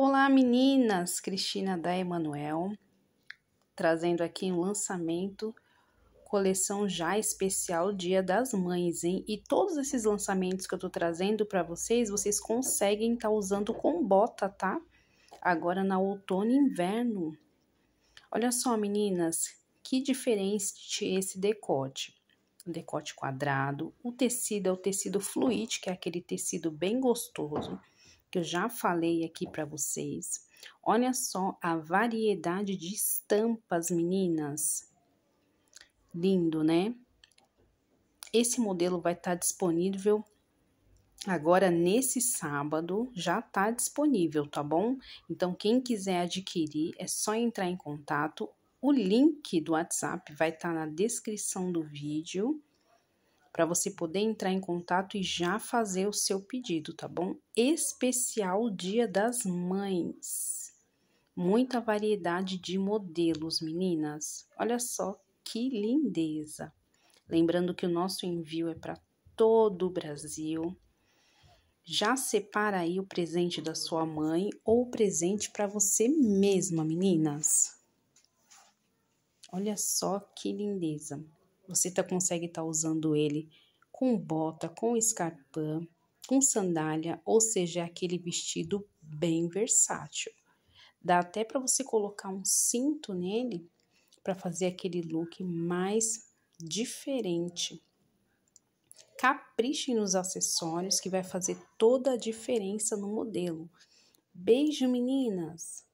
Olá meninas, Cristina da Emanuel, trazendo aqui um lançamento, coleção já especial Dia das Mães, hein? E todos esses lançamentos que eu tô trazendo para vocês, vocês conseguem estar tá usando com bota, tá? Agora na outono e inverno. Olha só, meninas, que diferente esse decote. Decote quadrado, o tecido é o tecido fluide, que é aquele tecido bem gostoso que eu já falei aqui para vocês. Olha só a variedade de estampas, meninas. Lindo, né? Esse modelo vai estar tá disponível agora nesse sábado, já está disponível, tá bom? Então, quem quiser adquirir, é só entrar em contato. O link do WhatsApp vai estar tá na descrição do vídeo para você poder entrar em contato e já fazer o seu pedido, tá bom? Especial Dia das Mães. Muita variedade de modelos, meninas. Olha só que lindeza. Lembrando que o nosso envio é para todo o Brasil. Já separa aí o presente da sua mãe ou o presente para você mesma, meninas. Olha só que lindeza. Você tá, consegue estar tá usando ele com bota, com escarpã, com sandália, ou seja, é aquele vestido bem versátil. Dá até para você colocar um cinto nele para fazer aquele look mais diferente. Capriche nos acessórios que vai fazer toda a diferença no modelo. Beijo, meninas!